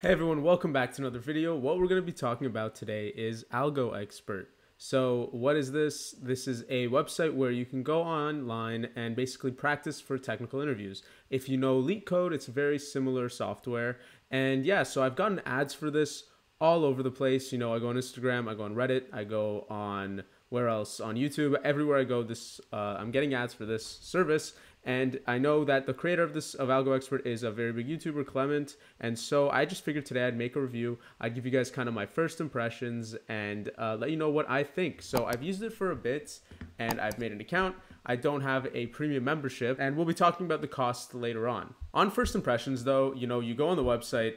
Hey everyone, welcome back to another video. What we're going to be talking about today is Algo Expert. So what is this? This is a website where you can go online and basically practice for technical interviews. If you know LeetCode, it's very similar software. And yeah, so I've gotten ads for this all over the place. You know, I go on Instagram, I go on Reddit, I go on where else on YouTube, everywhere I go, this uh, I'm getting ads for this service, and I know that the creator of this of Algo Expert is a very big YouTuber, Clement, and so I just figured today I'd make a review. I'd give you guys kind of my first impressions and uh, let you know what I think. So I've used it for a bit, and I've made an account. I don't have a premium membership, and we'll be talking about the cost later on. On first impressions, though, you know, you go on the website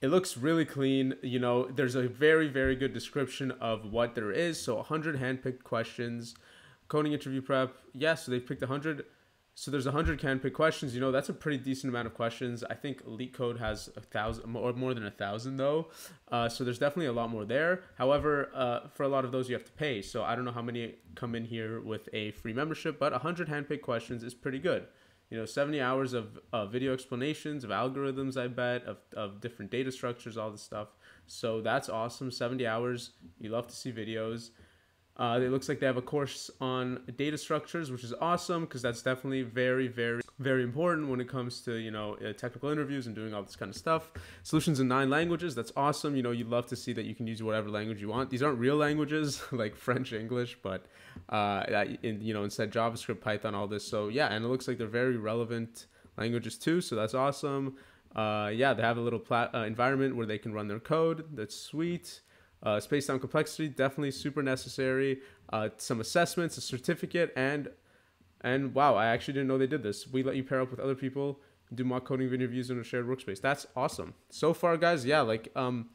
it looks really clean. You know, there's a very, very good description of what there is. So 100 handpicked questions, coding interview prep. Yes, yeah, so they've picked 100. So there's 100 handpicked questions. You know, that's a pretty decent amount of questions. I think LeetCode has a thousand or more than a thousand though. Uh, so there's definitely a lot more there. However, uh, for a lot of those you have to pay. So I don't know how many come in here with a free membership, but 100 handpicked questions is pretty good you know 70 hours of uh, video explanations of algorithms i bet of, of different data structures all this stuff. So that's awesome. 70 hours you love to see videos uh, it looks like they have a course on data structures, which is awesome because that's definitely very, very, very important when it comes to you know uh, technical interviews and doing all this kind of stuff. Solutions in nine languages, that's awesome. You know, you'd love to see that you can use whatever language you want. These aren't real languages like French, English, but uh, in, you know instead JavaScript, Python, all this. So yeah, and it looks like they're very relevant languages too. So that's awesome. Uh, yeah, they have a little plat- uh, environment where they can run their code. That's sweet. Uh, space-time complexity definitely super necessary. Uh, some assessments, a certificate, and and wow, I actually didn't know they did this. We let you pair up with other people, do mock coding interviews in a shared workspace. That's awesome. So far, guys, yeah, like um,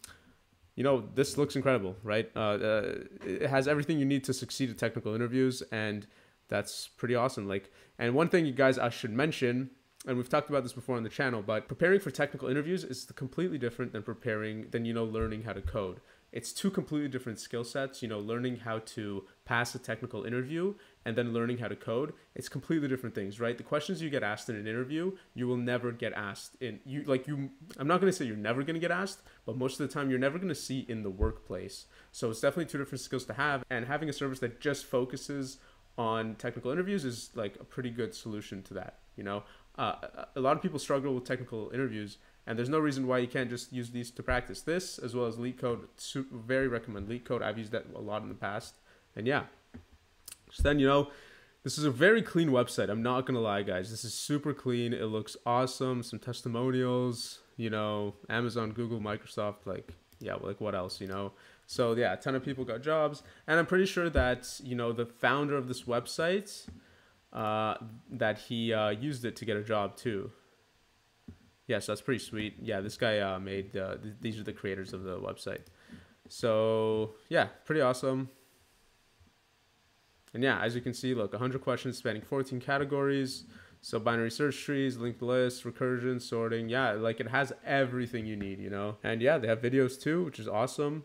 you know, this looks incredible, right? Uh, uh, it has everything you need to succeed at technical interviews, and that's pretty awesome. Like, and one thing you guys I should mention and we've talked about this before on the channel, but preparing for technical interviews is completely different than preparing than you know learning how to code. It's two completely different skill sets you know learning how to pass a technical interview and then learning how to code. It's completely different things right? The questions you get asked in an interview you will never get asked in you like you i'm not going to say you're never going to get asked but most of the time you're never going to see in the workplace. So it's definitely two different skills to have and having a service that just focuses on technical interviews is like a pretty good solution to that you know uh, a lot of people struggle with technical interviews and there's no reason why you can't just use these to practice this as well as leak LeetCode. Very recommend LeetCode. I've used that a lot in the past. And yeah, so then, you know, this is a very clean website. I'm not to lie, guys. This is super clean. It looks awesome. Some testimonials, you know, Amazon, Google, Microsoft, like, yeah, like what else, you know? So yeah, a ton of people got jobs. And I'm pretty sure that, you know, the founder of this website, uh, that he uh, used it to get a job too. Yeah, so that's pretty sweet. Yeah, this guy uh, made uh, th- these are the creators of the website. So yeah, pretty awesome. And yeah, as you can see, look, 100 questions spanning 14 categories. So binary search trees, linked lists, recursion, sorting. Yeah, like it has everything you need, you know. And yeah, they have videos too, which is awesome.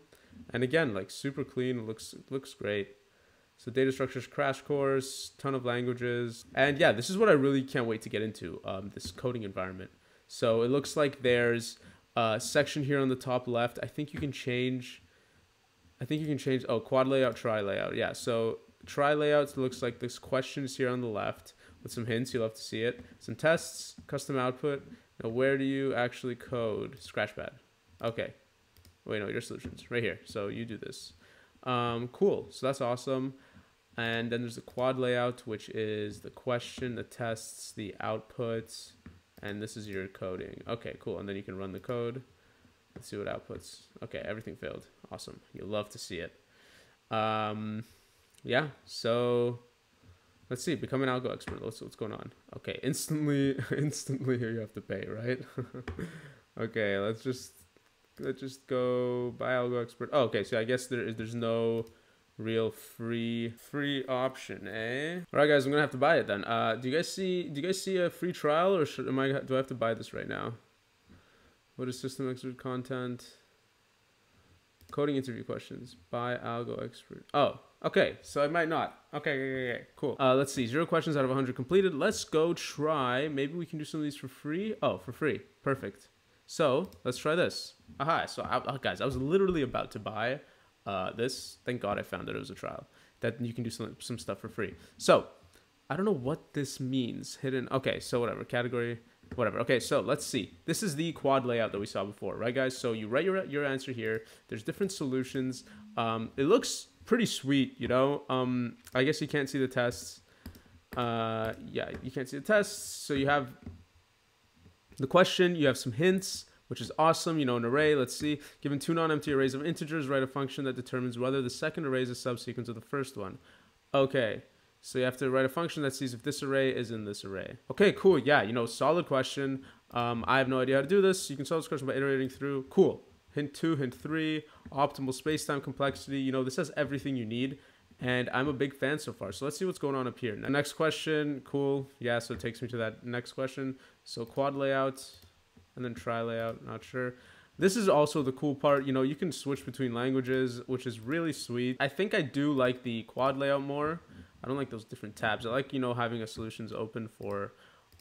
And again, like super clean. Looks looks great. So data structures crash course, ton of languages, and yeah, this is what I really can't wait to get into. Um, this coding environment. So it looks like there's a section here on the top left. I think you can change. I think you can change. Oh, quad layout, tri layout. Yeah. So tri layouts looks like this question is here on the left with some hints. You'll have to see it. Some tests, custom output. Now, where do you actually code? Scratchpad. Okay. Wait, no, your solutions right here. So you do this. Um, cool. So that's awesome. And then there's the quad layout, which is the question, the tests, the outputs, and this is your coding. Okay, cool. And then you can run the code. Let's see what outputs. Okay, everything failed. Awesome. You'll love to see it. Um, yeah, so let's see. Become an algo expert. Let's see what's going on. Okay, instantly, instantly here you have to pay, right? okay, let's just let's just go buy algo expert. Oh, okay, so I guess there is there's no real free free option eh? All right guys i'm gonna have to buy it then. Uh do you guys see do you guys see a free trial or should am i do i have to buy this right now? What is system expert content? Coding interview questions. Buy algo expert. Oh okay so i might not. Okay, okay, okay cool. Uh let's see. Zero questions out of 100 completed. Let's go try. Maybe we can do some of these for free. Oh for free. Perfect. So let's try this. Aha, so I, oh, guys, I was literally about to buy uh, this. Thank God I found that it was a trial. That you can do some, some stuff for free. So I don't know what this means. Hidden. Okay, so whatever. Category, whatever. Okay, so let's see. This is the quad layout that we saw before, right, guys? So you write your, your answer here. There's different solutions. Um, it looks pretty sweet, you know? Um, I guess you can't see the tests. Uh, yeah, you can't see the tests. So you have the question, you have some hints, which is awesome. You know, an array, let's see. Given two non-empty arrays of integers, write a function that determines whether the second array is a subsequence of the first one. Okay, so you have to write a function that sees if this array is in this array. Okay, cool. Yeah, you know, solid question. Um, I have no idea how to do this. You can solve this question by iterating through. Cool. Hint two, hint three, optimal space-time complexity. You know, this has everything you need and I'm a big fan so far. So let's see what's going on up here. Next question, cool. Yeah, so it takes me to that next question. So quad layout and then tri layout, not sure. This is also the cool part, you know, you can switch between languages, which is really sweet. I think I do like the quad layout more. I don't like those different tabs. I like, you know, having a solutions open for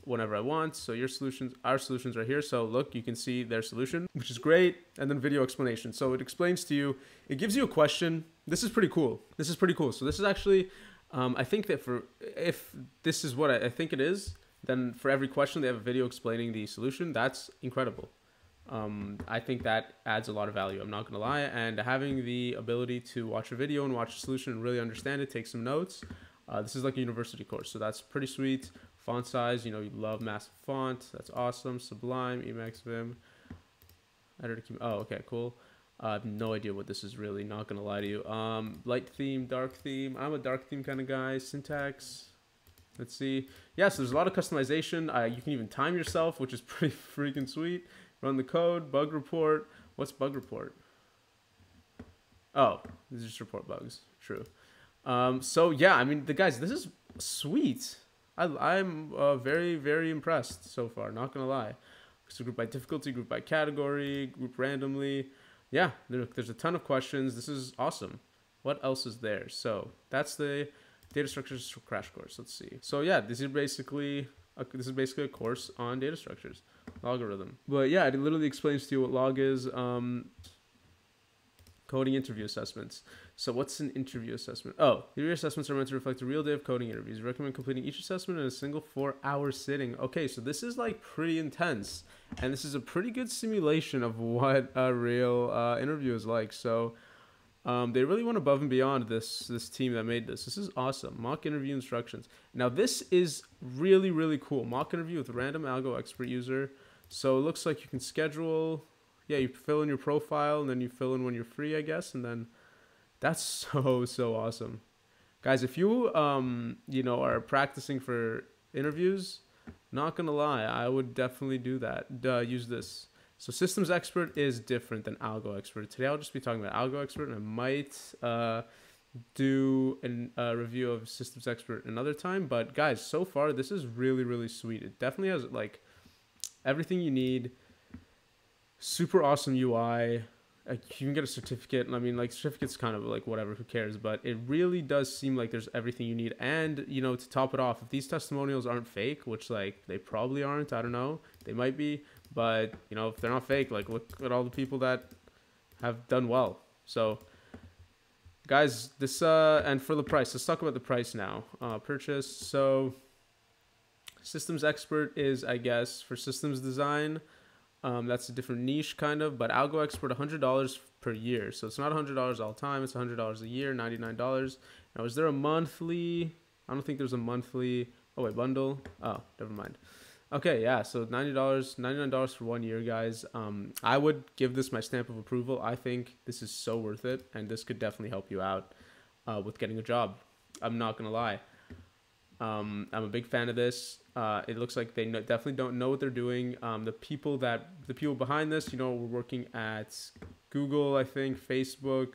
whenever I want. So your solutions, our solutions right here. So look, you can see their solution, which is great. And then video explanation. So it explains to you, it gives you a question. This is pretty cool. This is pretty cool. So this is actually, um, I think that for, if this is what I, I think it is, then for every question they have a video explaining the solution. That's incredible. Um, I think that adds a lot of value. I'm not gonna lie, and having the ability to watch a video and watch a solution and really understand it, take some notes. Uh, this is like a university course, so that's pretty sweet. Font size, you know, you love massive font. That's awesome. Sublime, Emacs Vim. Editor. Oh, okay, cool. Uh, I have no idea what this is really. Not gonna lie to you. Um, light theme, dark theme. I'm a dark theme kind of guy. Syntax. Let's see. Yeah, so there's a lot of customization. Uh, you can even time yourself, which is pretty freaking sweet. Run the code, bug report. What's bug report? Oh, this is just report bugs. True. Um, so yeah, I mean, the guys, this is sweet. I, I'm uh, very, very impressed so far. Not gonna lie. So group by difficulty, group by category, group randomly. Yeah, there, there's a ton of questions. This is awesome. What else is there? So that's the data structures crash course. Let's see. So yeah, this is basically a, this is basically a course on data structures, logarithm. But yeah, it literally explains to you what log is. Um, coding interview assessments. So what's an interview assessment? Oh, interview assessments are meant to reflect a real day of coding interviews. recommend completing each assessment in a single four-hour sitting. Okay, so this is like pretty intense, and this is a pretty good simulation of what a real uh, interview is like. So um, they really went above and beyond this this team that made this. This is awesome. Mock interview instructions. Now this is really really cool. Mock interview with random algo expert user. So it looks like you can schedule. Yeah, you fill in your profile and then you fill in when you're free, I guess, and then that's so so awesome, guys. If you um you know are practicing for interviews, not gonna lie, I would definitely do that. Use this. So systems expert is different than algo expert. Today I'll just be talking about algo expert, and I might uh, do a uh, review of systems expert another time. But guys, so far this is really really sweet. It definitely has like everything you need. Super awesome UI like you can get a certificate. And I mean, like certificates kind of like whatever, who cares? But it really does seem like there's everything you need. And you know, to top it off, if these testimonials aren't fake, which like they probably aren't, I don't know, they might be. But you know, if they're not fake, like look at all the people that have done well. So, guys, this uh, and for the price, let's talk about the price now. Uh, purchase. So, systems expert is, I guess, for systems design um, that's a different niche kind of, but Algo Expert $100 per year. So it's not $100 all the time, it's $100 a year, $99. Now, is there a monthly? I don't think there's a monthly. Oh, wait, bundle? Oh, never mind. Okay, yeah, so $90, $99 for one year, guys. Um, I would give this my stamp of approval. I think this is so worth it, and this could definitely help you out uh, with getting a job. I'm not to lie. Um, I'm a big fan of this. Uh, it looks like they definitely don't know what they're doing. Um, the people that the people behind this, you know, were working at Google, I think, Facebook.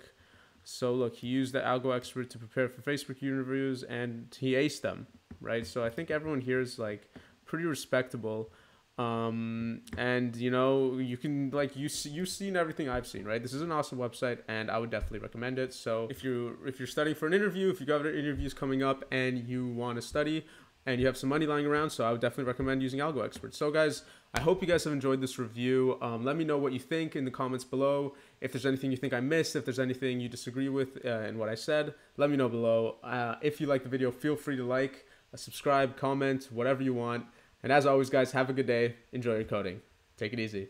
So look, he used the algo expert to prepare for Facebook interviews, and he aced them, right? So I think everyone here is like pretty respectable um and you know you can like you see, you've seen everything i've seen right this is an awesome website and i would definitely recommend it so if you if you're studying for an interview if you got interviews coming up and you want to study and you have some money lying around. So I would definitely recommend using Algo Expert. So guys, I hope you guys have enjoyed this review. Um, let me know what you think in the comments below. If there's anything you think I missed, if there's anything you disagree with uh, in what I said, let me know below. Uh, if you like the video, feel free to like, uh, subscribe, comment, whatever you want. And as always, guys, have a good day. Enjoy your coding. Take it easy.